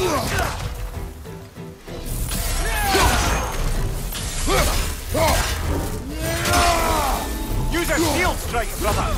Use a shield strike, brother!